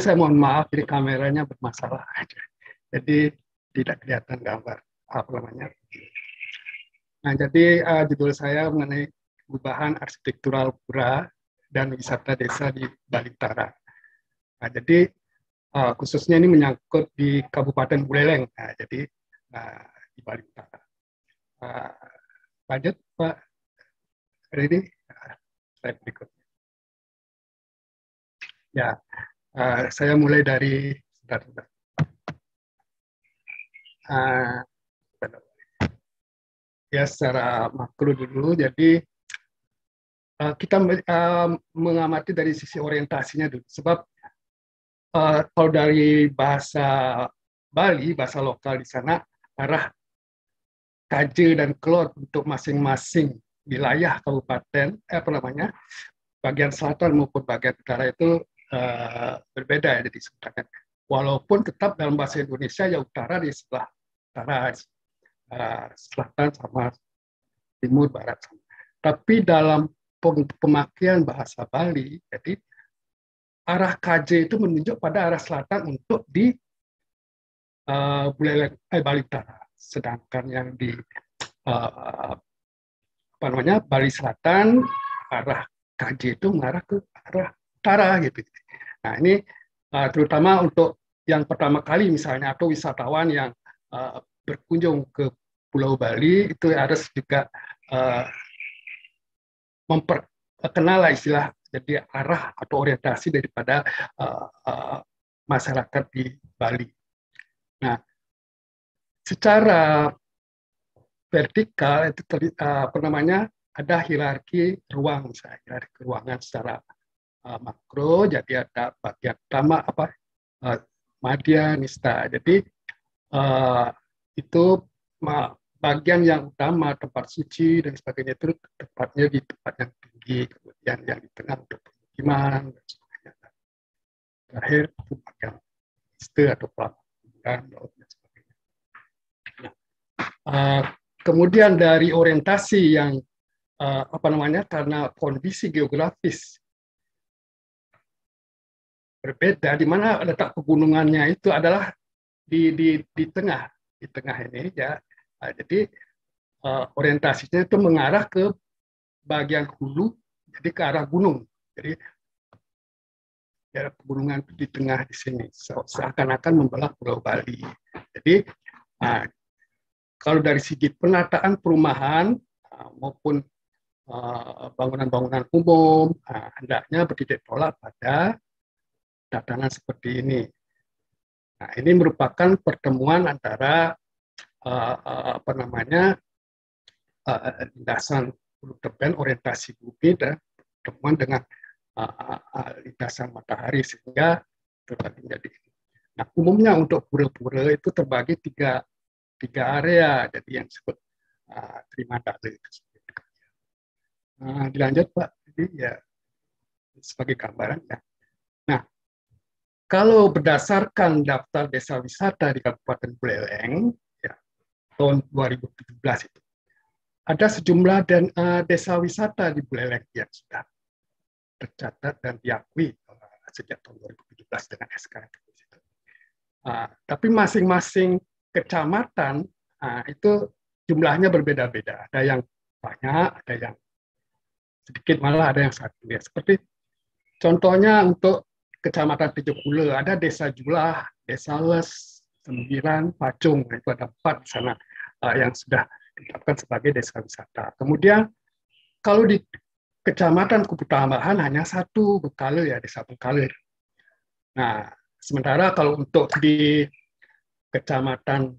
saya mohon maaf, jadi kameranya bermasalah. Jadi tidak kelihatan gambar apa namanya. Nah, jadi uh, judul saya mengenai perubahan arsitektural pura dan wisata desa di Bali Utara. Nah, jadi uh, khususnya ini menyangkut di Kabupaten Buleleng. Nah, jadi uh, di Bali Utara. Uh, lanjut Pak Redi, slide berikutnya. Ya, uh, saya mulai dari sebentar, sebentar. Uh, ya secara makro dulu. Jadi uh, kita uh, mengamati dari sisi orientasinya dulu. Sebab uh, kalau dari bahasa Bali, bahasa lokal di sana arah KJ dan Klot untuk masing-masing wilayah kabupaten, eh, apa namanya, bagian selatan maupun bagian utara itu uh, berbeda ya sebenarnya. Walaupun tetap dalam bahasa Indonesia ya utara di sebelah utara, uh, selatan sama timur barat. Tapi dalam pemakaian bahasa Bali, jadi arah KJ itu menunjuk pada arah selatan untuk di uh, Buleleng, eh, Bali Utara. Sedangkan yang di uh, apa namanya Bali Selatan arah KJ itu mengarah ke arah utara gitu. Nah ini uh, terutama untuk yang pertama kali misalnya atau wisatawan yang uh, berkunjung ke Pulau Bali itu harus juga uh, memperkenal istilah jadi arah atau orientasi daripada uh, uh, masyarakat di Bali. Nah, secara vertikal itu ter, apa namanya ada hierarki ruang, misalnya hierarki ruangan secara uh, makro. Jadi ada bagian pertama apa uh, madya nista. Jadi uh, itu bagian yang utama tempat suci dan sebagainya itu tepatnya di tempat yang tinggi kemudian yang di tengah untuk pemukiman dan sebagainya terakhir itu bagian iste atau pelabuhan laut dan sebagainya uh, kemudian dari orientasi yang uh, apa namanya karena kondisi geografis berbeda di mana letak pegunungannya itu adalah di di di tengah di tengah ini ya. Nah, jadi uh, orientasinya itu mengarah ke bagian hulu, jadi ke arah gunung. Jadi ya, pegunungan di tengah di sini seakan-akan membelah Pulau Bali. Jadi uh, kalau dari segi penataan perumahan uh, maupun bangunan-bangunan uh, umum, hendaknya bertitik tolak pada tatanan seperti ini. Nah, ini merupakan pertemuan antara uh, uh, apa namanya uh, lintasan terben orientasi bumi dan pertemuan dengan uh, uh, matahari sehingga terbagi menjadi Nah, umumnya untuk pura-pura itu terbagi tiga tiga area, jadi yang disebut uh, terima dale itu. Nah, dilanjut Pak, jadi ya sebagai gambaran ya. Kalau berdasarkan daftar desa wisata di Kabupaten Buleleng ya, tahun 2017 itu, ada sejumlah dan, uh, desa wisata di Buleleng yang sudah tercatat dan diakui uh, sejak tahun 2017 dengan SK. Uh, tapi masing-masing kecamatan uh, itu jumlahnya berbeda-beda. Ada yang banyak, ada yang sedikit, malah ada yang satu. Ya. Seperti contohnya untuk Kecamatan Pejokule, ada Desa Julah, Desa Les, Sembilan, Pacung, itu ada empat di sana uh, yang sudah ditetapkan sebagai desa wisata. Kemudian kalau di Kecamatan Kupu Tambahan hanya satu Bekale ya, Desa Bekale. Nah, sementara kalau untuk di Kecamatan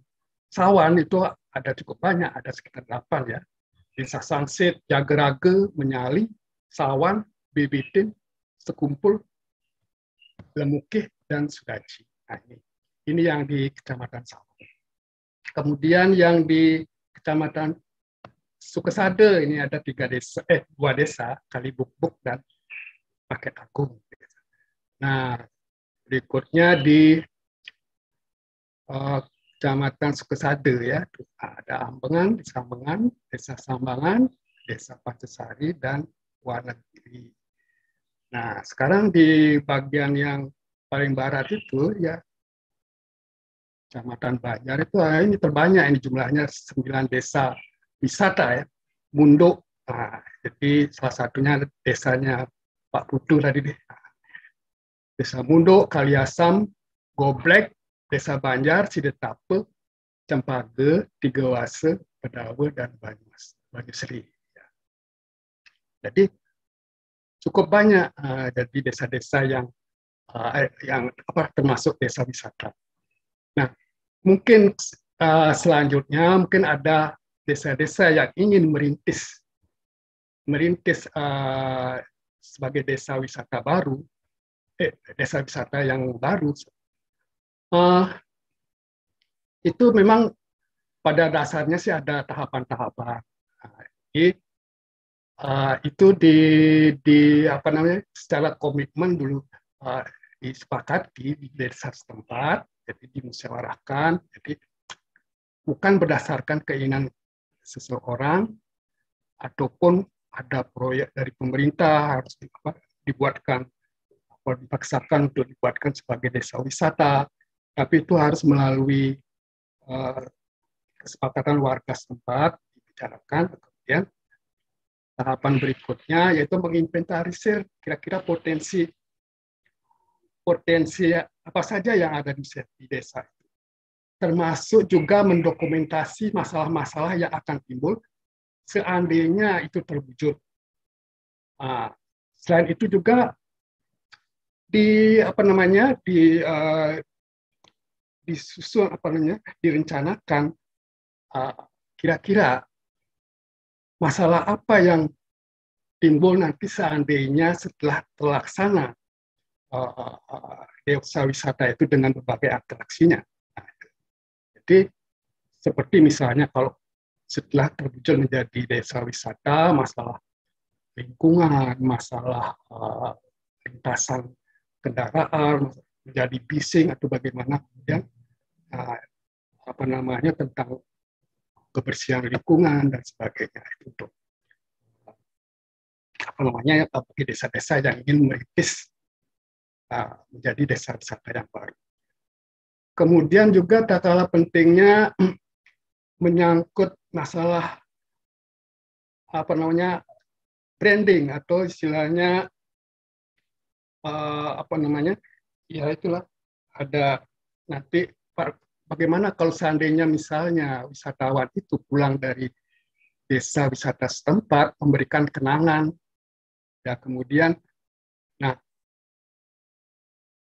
Sawan itu ada cukup banyak, ada sekitar delapan ya. Desa Sangsit, Jagerage, Menyali, Sawan, Bibitin, Sekumpul, Lemukih, dan Sudaji. Nah, ini, ini yang di Kecamatan Sawang. Kemudian yang di Kecamatan Sukesade ini ada tiga desa, eh dua desa, Kalibukbuk dan Paket Agung. Nah, berikutnya di uh, Kecamatan Sukesade ya, ada Ambengan, Desa Ambengan, Desa Sambangan, Desa Pacesari, dan Wanegiri. Nah, sekarang di bagian yang paling barat itu ya Kecamatan Banjar itu ah, ini terbanyak ini jumlahnya 9 desa wisata ya. Munduk. Nah, jadi salah satunya desanya Pak Putu tadi deh. Desa Munduk, Kaliasam, Goblek, Desa Banjar, Sidetape, Tiga Wase, Pedawe, dan Banyumas, Banyusri. Ya. Jadi cukup banyak uh, jadi desa-desa yang uh, yang apa termasuk desa wisata. Nah, mungkin uh, selanjutnya mungkin ada desa-desa yang ingin merintis merintis uh, sebagai desa wisata baru, eh, desa wisata yang baru. Uh, itu memang pada dasarnya sih ada tahapan-tahapan. Nah, uh, itu di, di apa namanya secara komitmen dulu. Uh, disepakati di desa setempat jadi dimusyawarahkan, jadi bukan berdasarkan keinginan seseorang ataupun ada proyek dari pemerintah harus dibuatkan atau dipaksakan untuk dibuatkan sebagai desa wisata, tapi itu harus melalui uh, kesepakatan warga setempat dibicarakan kemudian tahapan berikutnya yaitu menginventarisir kira-kira potensi potensi apa saja yang ada di, desa itu. Termasuk juga mendokumentasi masalah-masalah yang akan timbul seandainya itu terwujud. Nah, selain itu juga di apa namanya di uh, disusun apa namanya direncanakan kira ah, kira-kira masalah apa yang timbul nanti seandainya setelah terlaksana uh, uh, desa wisata itu dengan berbagai atraksinya. Nah, jadi seperti misalnya kalau setelah terwujud menjadi desa wisata, masalah lingkungan, masalah uh, lintasan kendaraan, menjadi bising atau bagaimana kemudian uh, apa namanya tentang kebersihan lingkungan dan sebagainya itu untuk apa namanya bagi desa-desa yang ingin merintis menjadi desa wisata yang baru. Kemudian juga tak kalah pentingnya menyangkut masalah apa namanya branding atau istilahnya uh, apa namanya ya itulah ada nanti bagaimana kalau seandainya misalnya wisatawan itu pulang dari desa wisata setempat memberikan kenangan ya kemudian nah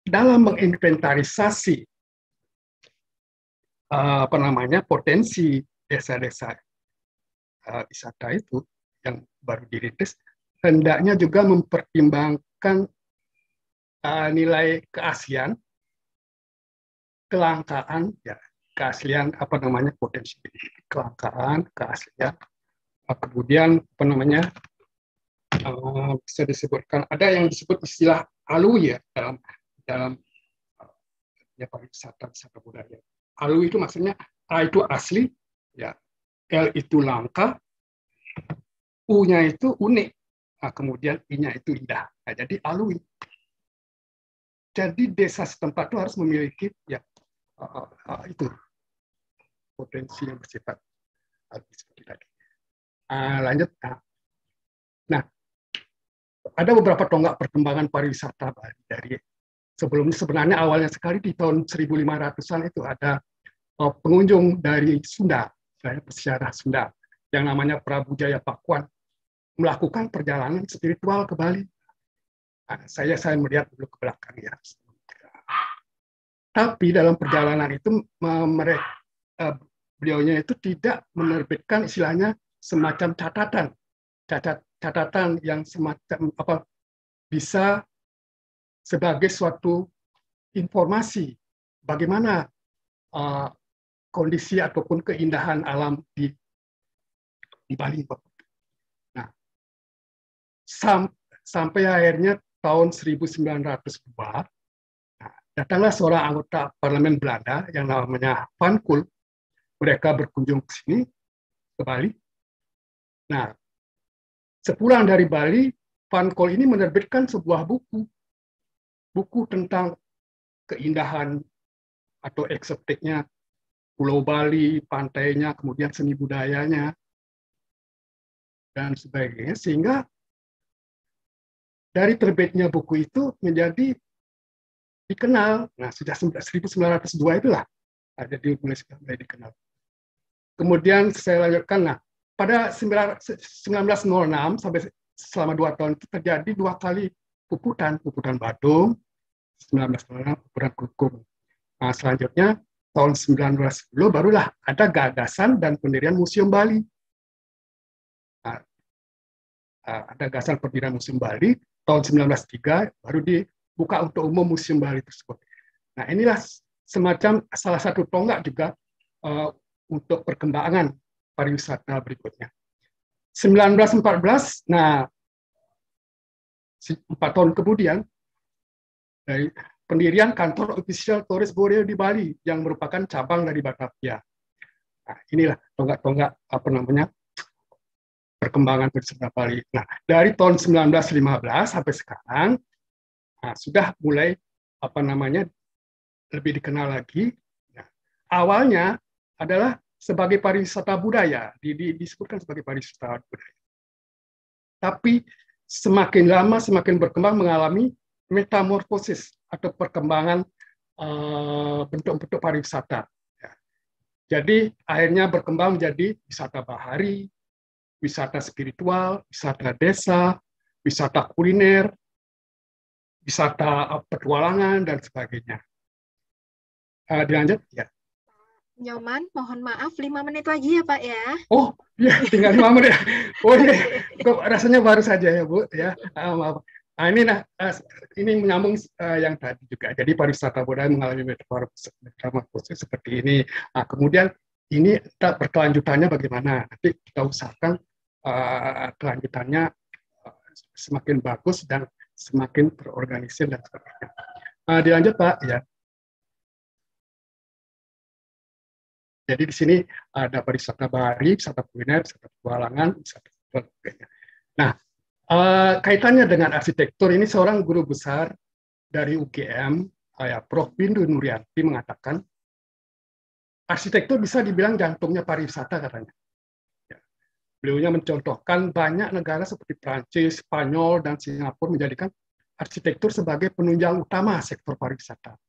dalam menginventarisasi uh, apa namanya potensi desa-desa uh, wisata itu yang baru dirintis hendaknya juga mempertimbangkan uh, nilai keaslian, kelangkaan, ya keaslian apa namanya potensi kelangkaan, keaslian, uh, kemudian apa namanya uh, bisa disebutkan ada yang disebut istilah alu ya dalam dalam ya pariwisata wisata budaya. Alu itu maksudnya A itu asli, ya L itu langka, U-nya itu unik, nah, kemudian I-nya itu indah. Nah, jadi alui. Jadi desa setempat itu harus memiliki ya uh, uh, itu potensi yang bersifat seperti tadi. Uh, lanjut. Nah, ada beberapa tonggak perkembangan pariwisata dari sebelumnya sebenarnya awalnya sekali di tahun 1500-an itu ada uh, pengunjung dari Sunda, saya peziarah Sunda, yang namanya Prabu Jaya Pakuan, melakukan perjalanan spiritual ke Bali. Saya saya melihat dulu ke belakang ya. Tapi dalam perjalanan itu mereka uh, beliaunya itu tidak menerbitkan istilahnya semacam catatan, catat catatan yang semacam apa bisa sebagai suatu informasi bagaimana uh, kondisi ataupun keindahan alam di di Bali. Nah, sam, sampai akhirnya tahun 1902, nah, datanglah seorang anggota parlemen Belanda yang namanya Van Kool. Mereka berkunjung ke sini, ke Bali. Nah, sepulang dari Bali, Van Kool ini menerbitkan sebuah buku buku tentang keindahan atau eksotiknya Pulau Bali, pantainya, kemudian seni budayanya, dan sebagainya. Sehingga dari terbitnya buku itu menjadi dikenal. Nah, sudah 1902 itulah ada di mulai mulai dikenal. Kemudian saya lanjutkan, nah pada 1906 sampai selama dua tahun itu terjadi dua kali puputan, puputan Badung, 1906 puputan Kukum. Nah, selanjutnya tahun 1910 barulah ada gagasan dan pendirian Museum Bali. Nah, ada gagasan pendirian Museum Bali tahun 1903 baru dibuka untuk umum Museum Bali tersebut. Nah inilah semacam salah satu tonggak juga uh, untuk perkembangan pariwisata berikutnya. 1914, nah empat tahun kemudian dari pendirian kantor official Torres Borneo di Bali yang merupakan cabang dari Batavia. Nah, inilah tonggak-tonggak apa namanya perkembangan pariwisata Bali. Nah, dari tahun 1915 sampai sekarang nah, sudah mulai apa namanya lebih dikenal lagi. Nah, awalnya adalah sebagai pariwisata budaya, di, di, disebutkan sebagai pariwisata budaya. Tapi semakin lama semakin berkembang mengalami metamorfosis atau perkembangan eh, bentuk-bentuk uh, pariwisata. Ya. Jadi akhirnya berkembang menjadi wisata bahari, wisata spiritual, wisata desa, wisata kuliner, wisata eh, petualangan dan sebagainya. Uh, dilanjut ya. Nyoman, mohon maaf, lima menit lagi ya Pak ya. Oh, ya tinggal lima menit. Oh iya, kok rasanya baru saja ya Bu ya. Uh, maaf. Nah, ini nah, ini menyambung uh, yang tadi juga. Jadi pariwisata budaya mengalami metamorfosis seperti ini. Nah, kemudian ini berkelanjutannya bagaimana? Nanti kita usahakan uh, kelanjutannya uh, semakin bagus dan semakin terorganisir dan sebagainya. Uh, dilanjut Pak ya. Jadi di sini ada pariwisata bahari, wisata kuliner, wisata petualangan, wisata sebagainya. Nah, Uh, kaitannya dengan arsitektur ini seorang guru besar dari UGM, ya, Prof. Bindu Nurianti mengatakan arsitektur bisa dibilang jantungnya pariwisata katanya. Ya. Beliaunya mencontohkan banyak negara seperti Prancis, Spanyol, dan Singapura menjadikan arsitektur sebagai penunjang utama sektor pariwisata.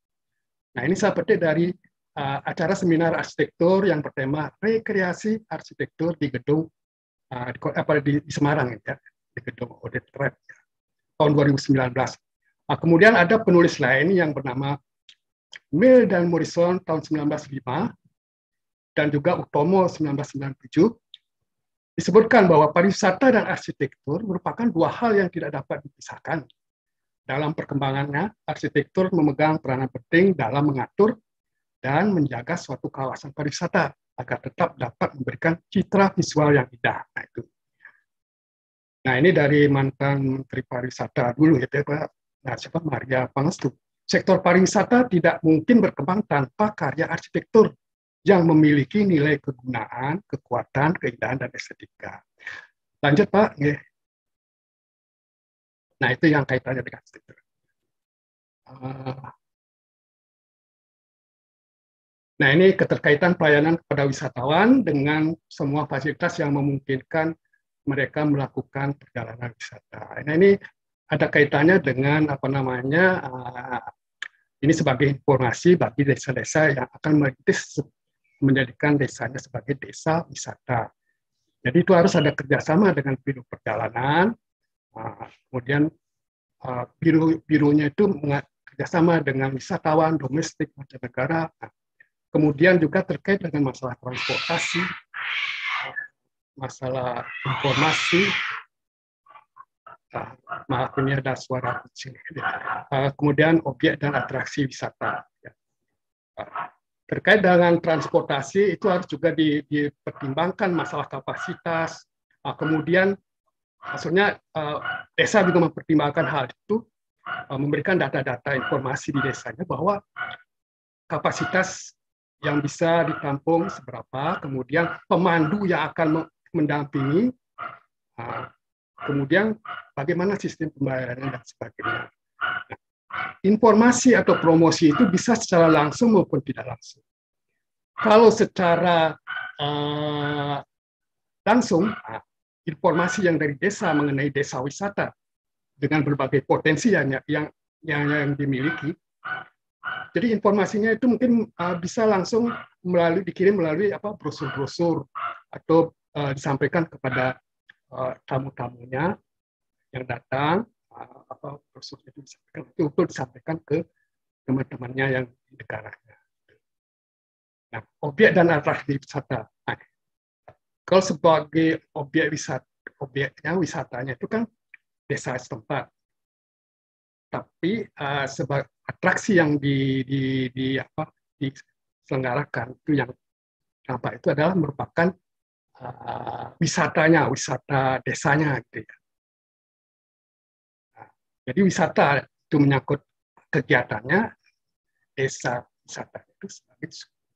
Nah ini saya petik dari uh, acara seminar arsitektur yang bertema rekreasi arsitektur di gedung uh, di, apa, di, Semarang ya di gedung Audit Trap tahun 2019. Nah, kemudian ada penulis lain yang bernama Mill dan Morrison tahun 1905 dan juga Utomo 1997 disebutkan bahwa pariwisata dan arsitektur merupakan dua hal yang tidak dapat dipisahkan. Dalam perkembangannya, arsitektur memegang peranan penting dalam mengatur dan menjaga suatu kawasan pariwisata agar tetap dapat memberikan citra visual yang indah. Nah, itu. Nah ini dari mantan Menteri Pariwisata dulu ya Pak, nah, siapa Maria Pangestu. Sektor pariwisata tidak mungkin berkembang tanpa karya arsitektur yang memiliki nilai kegunaan, kekuatan, keindahan, dan estetika. Lanjut Pak. Nah itu yang kaitannya dengan arsitektur. Ah. Nah ini keterkaitan pelayanan kepada wisatawan dengan semua fasilitas yang memungkinkan mereka melakukan perjalanan wisata. Nah ini ada kaitannya dengan apa namanya uh, ini sebagai informasi bagi desa-desa yang akan merintis menjadikan desanya sebagai desa wisata. Jadi itu harus ada kerjasama dengan biro perjalanan, uh, kemudian uh, biro bironya itu kerjasama dengan wisatawan domestik mancanegara. Nah, kemudian juga terkait dengan masalah transportasi, masalah informasi maaf ini ada suara kecil kemudian objek dan atraksi wisata uh, terkait dengan transportasi itu harus juga dipertimbangkan masalah kapasitas uh, kemudian maksudnya uh, desa juga mempertimbangkan hal itu uh, memberikan data-data informasi di desanya bahwa kapasitas yang bisa ditampung seberapa, kemudian pemandu yang akan mendampingi, kemudian bagaimana sistem pembayarannya dan sebagainya. Nah, informasi atau promosi itu bisa secara langsung maupun tidak langsung. Kalau secara uh, langsung, nah, informasi yang dari desa mengenai desa wisata dengan berbagai potensi yang yang yang, yang dimiliki. Jadi informasinya itu mungkin uh, bisa langsung melalui dikirim melalui apa brosur-brosur atau uh, disampaikan kepada uh, tamu-tamunya yang datang apa brosur itu disampaikan itu untuk disampaikan ke teman-temannya yang di negaranya. Nah, objek dan atraksi wisata. Nah, kalau sebagai objek wisata, objeknya wisatanya itu kan desa setempat. Tapi uh, sebagai atraksi yang di, di, di apa diselenggarakan itu yang nampak itu adalah merupakan uh, wisatanya, wisata desanya gitu ya. Jadi wisata itu menyangkut kegiatannya desa wisata itu sebagai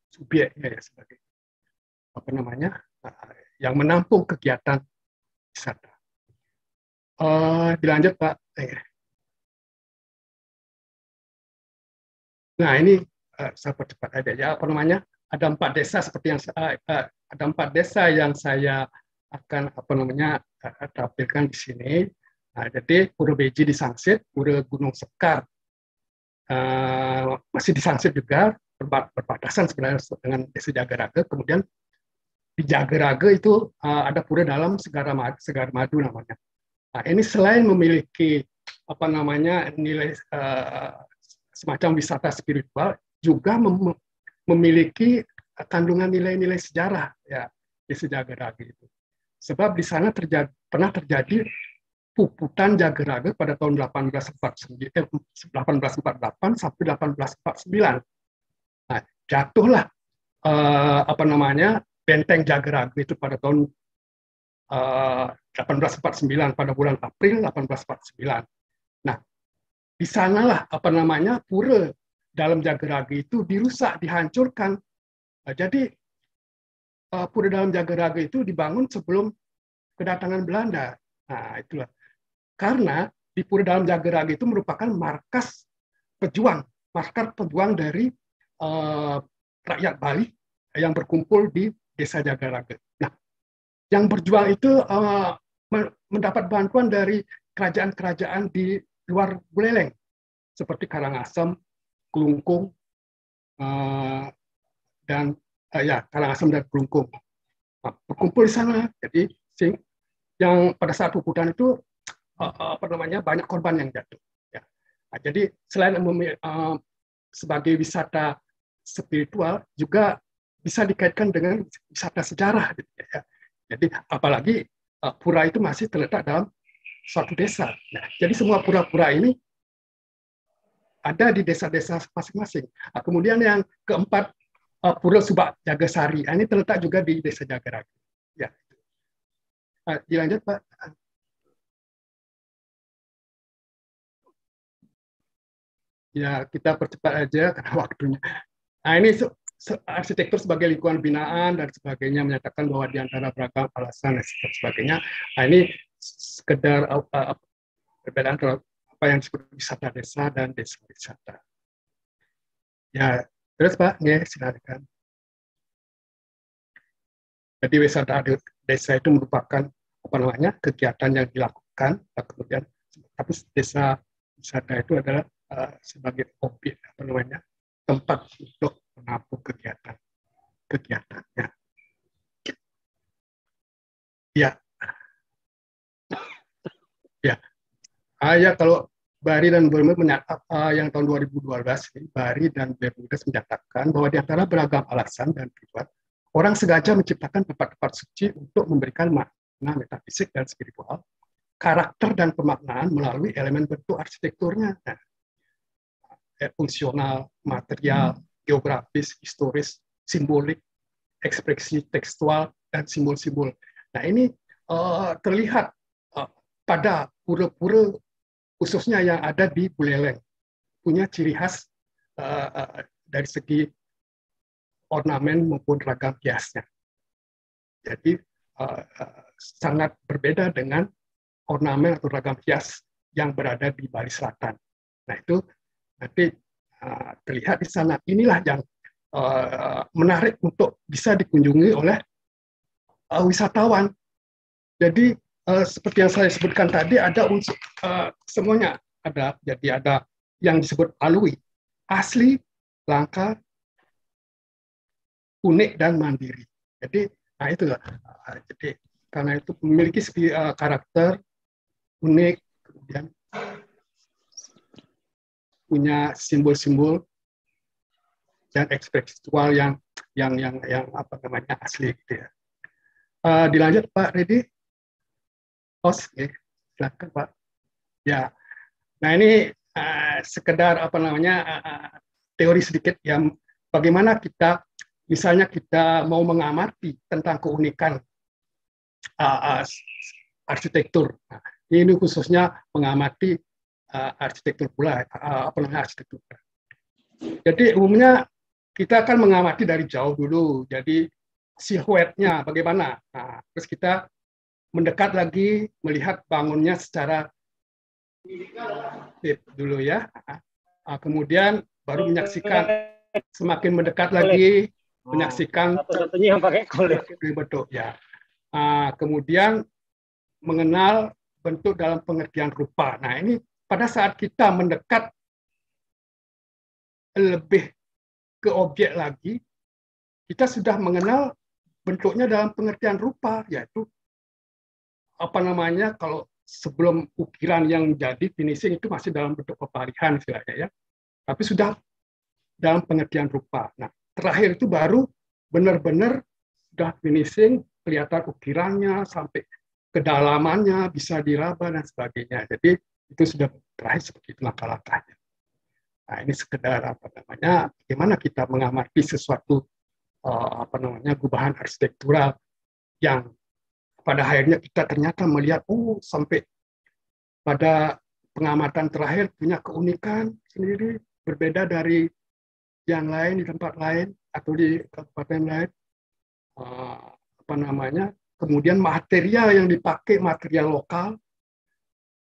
subjeknya ya sebagai apa namanya uh, yang menampung kegiatan wisata. Uh, dilanjut Pak. Eh. Nah ini uh, saya percepat aja ya apa namanya ada empat desa seperti yang uh, ada empat desa yang saya akan apa namanya uh, tampilkan di sini. Nah, jadi Pura Beji di Sangsit, Pura Gunung Sekar uh, masih di Sangsit juga berbatasan sebenarnya dengan desa Jagaraga. Kemudian di Jagaraga itu uh, ada pura dalam Segara Madu, Segara Madu namanya. Nah, ini selain memiliki apa namanya nilai uh, semacam wisata spiritual juga mem memiliki kandungan nilai-nilai sejarah ya di Sejageraga itu. Sebab di sana terjadi, pernah terjadi puputan Jageraga pada tahun 1849, eh, 1848 sampai 1849. Nah, jatuhlah eh, apa namanya benteng Jageraga itu pada tahun eh, 1849 pada bulan April 1849. Nah, di sanalah apa namanya pura dalam Jageraga itu dirusak, dihancurkan. Nah, jadi uh, pura dalam Jageraga itu dibangun sebelum kedatangan Belanda. Nah, itulah. Karena di pura dalam Jageraga itu merupakan markas pejuang, markas pejuang dari uh, rakyat Bali yang berkumpul di desa Jagaraga. Nah, yang berjuang itu uh, mendapat bantuan dari kerajaan-kerajaan di luar Buleleng seperti Karangasem, Kelungkung, uh, dan uh, ya Karangasem dan Kelungkung. Nah, berkumpul di sana. Jadi yang pada saat puputan itu apa namanya banyak korban yang jatuh. Ya. Nah, jadi selain uh, sebagai wisata spiritual juga bisa dikaitkan dengan wisata sejarah. Gitu, ya. Jadi apalagi uh, pura itu masih terletak dalam suatu desa. Nah, jadi semua pura-pura ini ada di desa-desa masing-masing. Nah, kemudian yang keempat uh, Pura Subak Jagasari. Nah, ini terletak juga di desa Jagaraga. Ya. Nah, dilanjut Pak. Ya, kita percepat aja karena waktunya. Nah, ini arsitektur sebagai lingkungan binaan dan sebagainya menyatakan bahwa di antara beragam alasan dan sebagainya. Nah, ini sekedar uh, perbedaan antara apa yang disebut wisata desa dan desa wisata. Ya, terus Pak, ya, silakan. Jadi wisata desa itu merupakan apa namanya kegiatan yang dilakukan, kemudian tapi desa wisata itu adalah uh, sebagai objek apa namanya tempat untuk menampung kegiatan kegiatannya. Ya, Ya, ah, ya kalau Bari dan Bermud menyatakan uh, yang tahun 2012 ini, Bari dan Bermudes menyatakan bahwa di antara beragam alasan dan tujuan, orang sengaja menciptakan tempat-tempat suci untuk memberikan makna metafisik dan spiritual, karakter dan pemaknaan melalui elemen bentuk arsitekturnya. Nah, eh, fungsional, material, geografis, historis, simbolik, ekspresi tekstual, dan simbol-simbol. Nah ini uh, terlihat pada pura-pura khususnya yang ada di Buleleng punya ciri khas uh, uh, dari segi ornamen maupun ragam hiasnya. Jadi uh, uh, sangat berbeda dengan ornamen atau ragam hias yang berada di Bali Selatan. Nah itu nanti uh, terlihat di sana. Inilah yang uh, menarik untuk bisa dikunjungi oleh uh, wisatawan. Jadi uh, seperti yang saya sebutkan tadi ada unsur uh, semuanya ada. Jadi ada yang disebut alui, asli, langka, unik dan mandiri. Jadi nah itu uh, jadi karena itu memiliki uh, karakter unik kemudian punya simbol-simbol dan ekspresual yang yang yang yang apa namanya asli gitu ya. Uh, dilanjut Pak Redi. Host, ya. silakan Pak. Ya, nah ini uh, sekedar apa namanya uh, teori sedikit yang bagaimana kita misalnya kita mau mengamati tentang keunikan uh, uh, arsitektur. Nah, ini khususnya mengamati uh, arsitektur pula, uh, apa namanya arsitektur. Jadi umumnya kita akan mengamati dari jauh dulu. Jadi siluetnya bagaimana. Nah, terus kita mendekat lagi melihat bangunnya secara dulu ya. Nah, kemudian baru menyaksikan semakin mendekat lagi menyaksikan satu-satunya yang pakai kulit bentuk ya. Nah, kemudian mengenal bentuk dalam pengertian rupa. Nah, ini pada saat kita mendekat lebih ke objek lagi, kita sudah mengenal bentuknya dalam pengertian rupa, yaitu apa namanya kalau sebelum ukiran yang jadi finishing itu masih dalam bentuk peparihan istilahnya ya, tapi sudah dalam pengertian rupa. Nah, terakhir itu baru benar-benar sudah finishing, kelihatan ukirannya sampai kedalamannya bisa diraba dan sebagainya. Jadi itu sudah terakhir seperti itu langkah-langkahnya. Nah, ini sekedar apa namanya, bagaimana kita mengamati sesuatu uh, apa namanya gubahan arsitektural yang pada akhirnya kita ternyata melihat, oh sampai pada pengamatan terakhir punya keunikan sendiri berbeda dari yang lain di tempat lain atau di kabupaten lain. Uh, apa namanya? Kemudian material yang dipakai material lokal,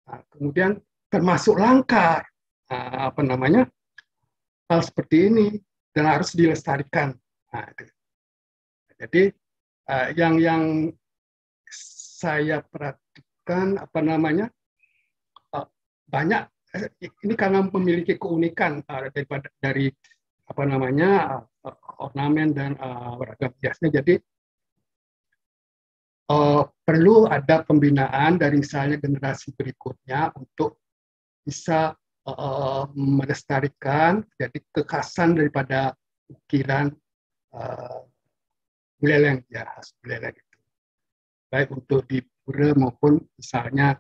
nah, kemudian termasuk langka uh, apa namanya hal seperti ini dan harus dilestarikan. Nah, jadi uh, yang yang saya perhatikan apa namanya uh, banyak uh, ini karena memiliki keunikan daripada dari apa namanya ornamen dan uh, beragam hiasnya. Jadi uh, perlu ada pembinaan dari misalnya generasi berikutnya untuk bisa uh, melestarikan jadi kekhasan daripada ukiran uh, buleleng ya khas buleleng itu. Baik untuk di pura maupun misalnya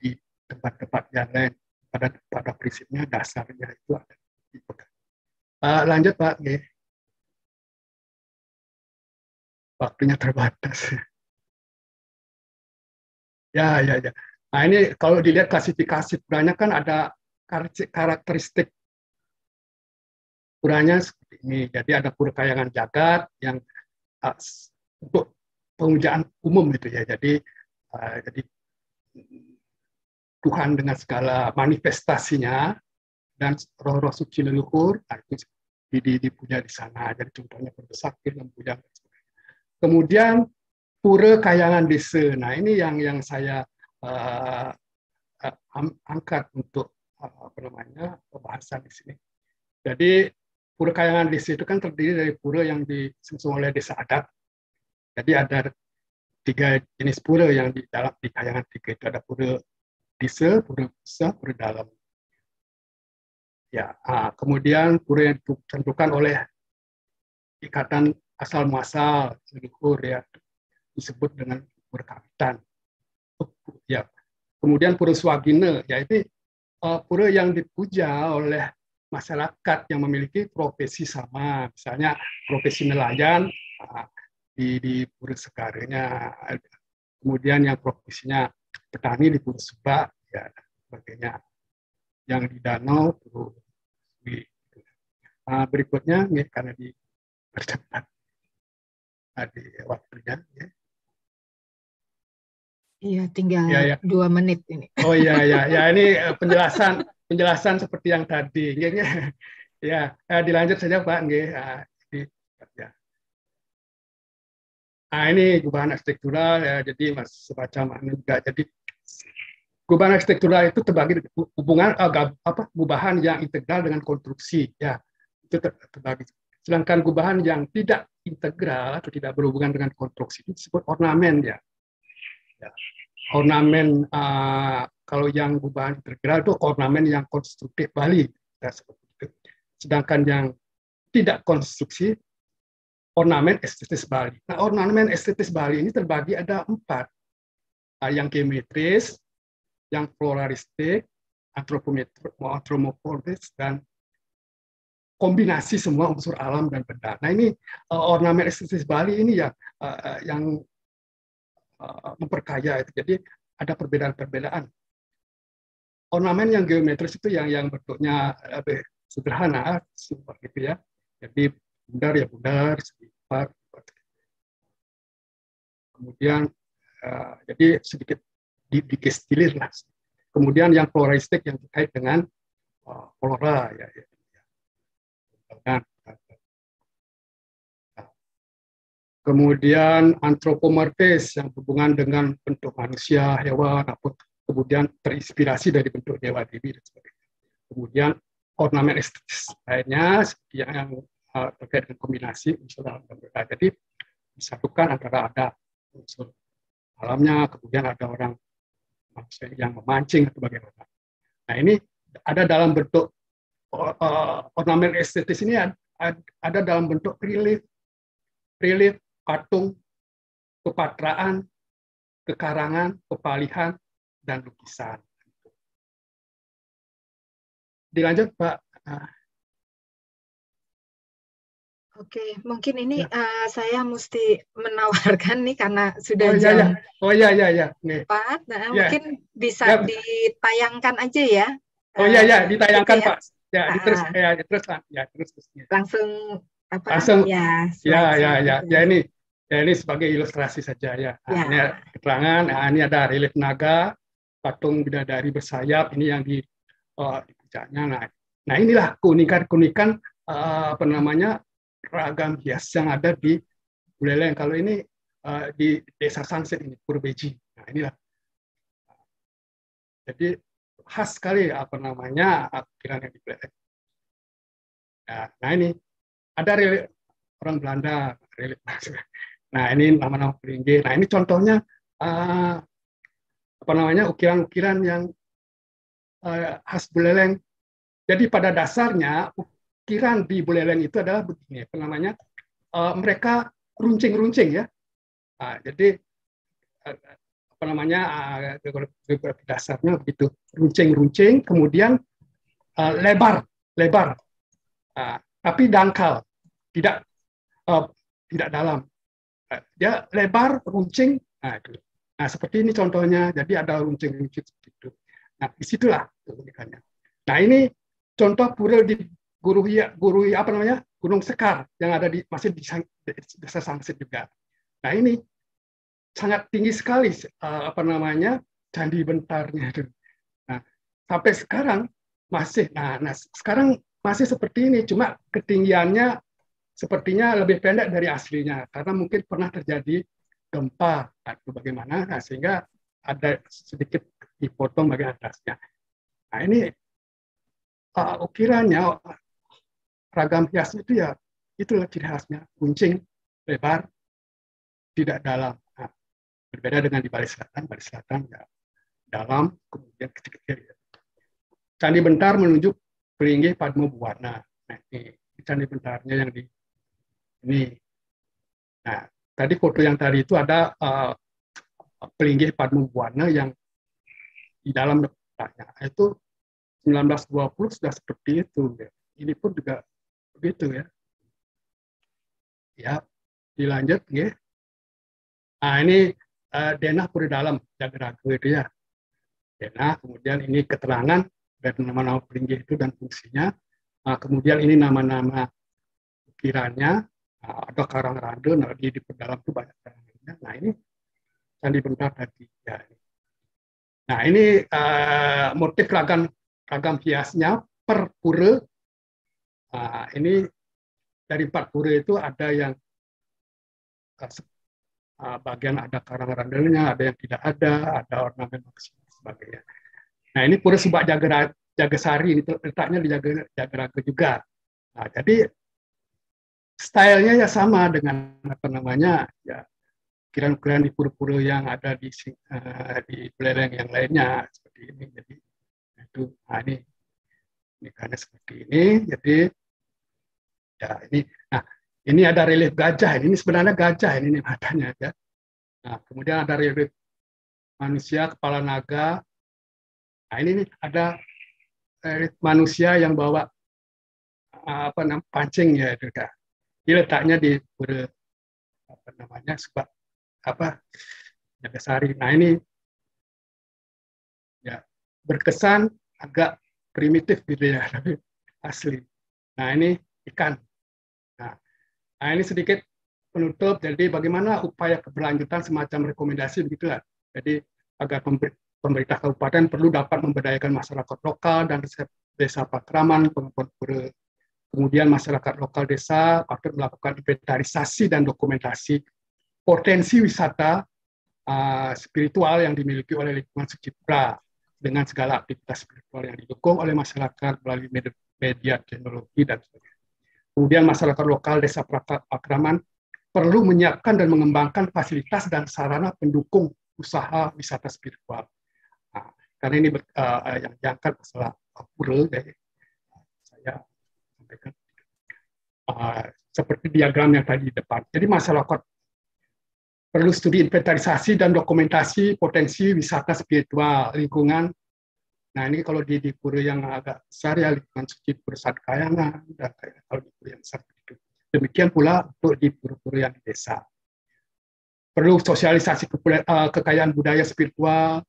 di tempat-tempat yang lain. Pada pada prinsipnya dasarnya itu ada di uh, lanjut Pak G. waktunya terbatas ya ya ya nah ini kalau dilihat klasifikasi puranya kan ada karakteristik puranya seperti ini. Jadi ada pura kayangan jagat yang uh, untuk pemujaan umum gitu ya. Jadi uh, jadi Tuhan dengan segala manifestasinya dan roh-roh suci leluhur nah, itu di, di, di sana. Jadi contohnya berbesakir dan puja. Kemudian pura kayangan desa. Nah ini yang yang saya uh, angkat untuk apa namanya pembahasan di sini. Jadi pura kayangan desa itu kan terdiri dari pura yang disusun oleh desa adat. Jadi ada tiga jenis pura yang di dalam di kayangan tiga itu ada pura desa, pura besar, pura dalam. Ya, kemudian pura yang ditentukan oleh ikatan asal muasal leluhur ya disebut dengan pura kapitan. Ya, kemudian pura swagina ya itu uh, pura yang dipuja oleh masyarakat yang memiliki profesi sama, misalnya profesi nelayan uh, di, di Pura Sekarnya, kemudian yang profesinya petani di Pura Subak, ya sebagainya. Yang di danau, Pura uh, berikutnya, ya, karena di percepat uh, di waktunya, ya. Iya, tinggal ya, ya. dua menit ini. Oh iya, ya, ya ini eh, penjelasan penjelasan seperti yang tadi. ya, ya dilanjut saja Pak. Nah, ya. Nah, ini gubahan arsitektural ya, jadi mas semacam juga. Jadi gubahan arsitektural itu terbagi hubungan agak apa gubahan yang integral dengan konstruksi ya itu terbagi. Sedangkan gubahan yang tidak integral atau tidak berhubungan dengan konstruksi itu disebut ornamen ya. Ornamen uh, kalau yang gubahan integral itu ornamen yang konstruktif Bali ya, itu. Sedangkan yang tidak konstruksi ornamen estetis Bali. Nah, ornamen estetis Bali ini terbagi ada empat. Nah, yang geometris, yang pluralistik, antropomorfis, dan kombinasi semua unsur alam dan benda. Nah ini uh, ornamen estetis Bali ini ya uh, yang uh, memperkaya itu. Jadi ada perbedaan-perbedaan. Ornamen yang geometris itu yang yang bentuknya lebih sederhana, seperti gitu ya. Jadi bundar ya bundar, sifat. Kemudian uh, jadi sedikit di, dikestilir lah. Kemudian yang floristik yang terkait dengan uh, flora ya, ya. ya. Kemudian antropomorfis yang berhubungan dengan bentuk manusia, hewan, ataupun kemudian terinspirasi dari bentuk dewa dewi dan sebagainya. Kemudian ornamen estetis lainnya yang uh, terkait dengan kombinasi unsur alam dan benda. Jadi disatukan antara ada unsur alamnya, kemudian ada orang yang memancing atau bagaimana. Nah ini ada dalam bentuk uh, ornamen estetis ini ada, ada dalam bentuk relief, relief, patung, kepatraan, kekarangan, kepalihan, dan lukisan. Dilanjut Pak. Ah. Oke, mungkin ini ya. uh, saya mesti menawarkan nih karena sudah oh, jam iya, iya. Oh iya iya iya. Empat, nah, ya. mungkin bisa ya. ditayangkan aja ya. Oh iya iya, ditayangkan gitu ya. Pak. Ya, uh, terus ya, terus ya, terus terusnya. Langsung apa? Langsung. Ya, ya, ya, ya, ya ini ya ini sebagai ilustrasi saja ya. Nah, ya. Ini keterangan. Nah, ini ada relief naga, patung bidadari bersayap. Ini yang di uh. Nah, nah inilah keunikan-keunikan uh, apa namanya ragam hias yang ada di Buleleng. Kalau ini uh, di Desa Sangsit ini, Purbeji. Nah, inilah. Jadi khas sekali apa namanya pikiran yang di Buleleng. Nah, nah ini ada relief orang Belanda relief. Nah ini nama-nama peringgi. Nah ini contohnya uh, apa namanya ukiran-ukiran yang uh, khas Buleleng. Jadi pada dasarnya pikiran di Buleleng itu adalah begini, apa namanya, uh, mereka runcing-runcing ya. Nah, jadi uh, apa namanya uh, dasarnya begitu runcing-runcing, kemudian uh, lebar, lebar, uh, tapi dangkal, tidak uh, tidak dalam. Dia lebar, runcing, nah, nah seperti ini contohnya. Jadi ada runcing-runcing seperti itu. Nah di situlah keunikannya. Nah ini contoh pura di guru ya guru apa namanya Gunung Sekar yang ada di masih di desa Sangsit juga. Nah ini sangat tinggi sekali uh, apa namanya candi bentarnya itu. Nah sampai sekarang masih nah, nah sekarang masih seperti ini cuma ketinggiannya sepertinya lebih pendek dari aslinya karena mungkin pernah terjadi gempa atau bagaimana? Nah, sehingga ada sedikit dipotong bagian atasnya. Nah ini uh, ukirannya ragam hias itu ya itulah ciri khasnya. Kuncing lebar tidak dalam. Nah, berbeda dengan di Bali Selatan. Bali Selatan ya dalam kemudian kecil-kecil ya. Candi Bentar menunjuk Peringgi Padma Buwana nah ini Candi Bentarnya yang di ini nah tadi foto yang tadi itu ada uh, Peringgi Padma Buwana yang di dalam letaknya itu 1920 sudah seperti itu ya. ini pun juga begitu ya. Ya, dilanjut ya. Nah, ini uh, denah puri dalam ragu itu ya. Denah, kemudian ini keterangan dan nama-nama peringgi itu dan fungsinya. Nah, kemudian ini nama-nama ukirannya, nah, ada karang rado, nah, di, di dalam itu banyak karangnya. Nah, ini candi bentar tadi. Ya. Nah, ini uh, motif ragam ragam hiasnya per pura. Nah, ini dari empat pura itu ada yang uh, bagian ada karang randelnya, ada yang tidak ada, ada ornamen dan sebagainya. Nah ini pura subak jaga Jagasari ini letaknya di Jaga Jagaraga juga. Nah, jadi stylenya ya sama dengan apa namanya ya ukiran-ukiran di pura-pura yang ada di uh, di belereng yang lainnya seperti ini. Jadi itu nah ini ini karena seperti ini. Jadi ya ini nah ini ada relief gajah. Ini sebenarnya gajah ini, ini matanya ya. Nah, kemudian ada relief manusia kepala naga. Nah, ini nih, ada relief manusia yang bawa apa namanya pancing ya itu kan. Dia letaknya di ber, apa namanya sebab apa sari. Nah ini ya berkesan agak primitif gitu ya, tapi asli. Nah ini ikan. Nah, Nah, ini sedikit penutup. Jadi bagaimana upaya keberlanjutan semacam rekomendasi begitulah. Jadi agar pemerintah kabupaten perlu dapat memberdayakan masyarakat lokal dan desa Pakraman, kemudian masyarakat lokal desa patut melakukan inventarisasi dan dokumentasi potensi wisata uh, spiritual yang dimiliki oleh lingkungan Sucipra dengan segala aktivitas spiritual yang didukung oleh masyarakat melalui media teknologi dan sebagainya. Kemudian masyarakat lokal desa Pakraman perlu menyiapkan dan mengembangkan fasilitas dan sarana pendukung usaha wisata spiritual. Nah, karena ini uh, yang diangkat masalah pura, jadi saya sampaikan uh, seperti diagram yang tadi di depan. Jadi masyarakat perlu studi inventarisasi dan dokumentasi potensi wisata spiritual lingkungan Nah ini kalau di, di pura yang agak besar ya lingkungan suci Pursat Kayangan dan kalau di pura yang besar itu. Demikian pula untuk di pura-pura yang di desa. Perlu sosialisasi eh, kekayaan budaya spiritual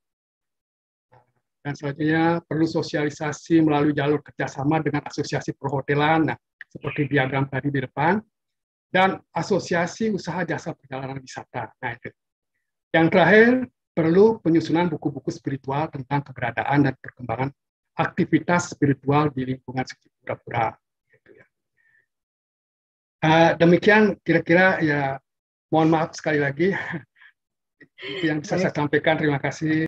dan selanjutnya perlu sosialisasi melalui jalur kerjasama dengan asosiasi perhotelan, nah, seperti diagram tadi di depan, dan asosiasi usaha jasa perjalanan wisata. Nah itu. Yang terakhir perlu penyusunan buku-buku spiritual tentang keberadaan dan perkembangan aktivitas spiritual di lingkungan sekitar pura-pura. Gitu ya. Uh, demikian kira-kira ya mohon maaf sekali lagi itu yang bisa saya sampaikan. Terima kasih.